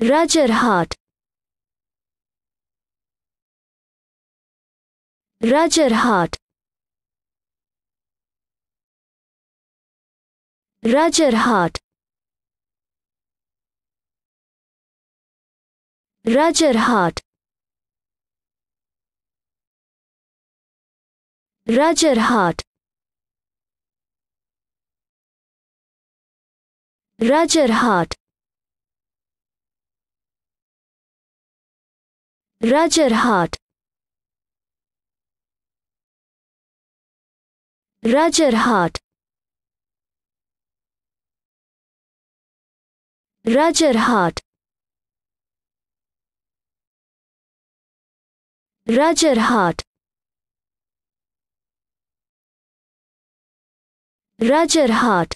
Rajarhat Rajarhat Rajarhat Rajarhat Rajarhat Rajarhat Rajarhat Rajarhat Rajarhat Rajarhat Rajarhat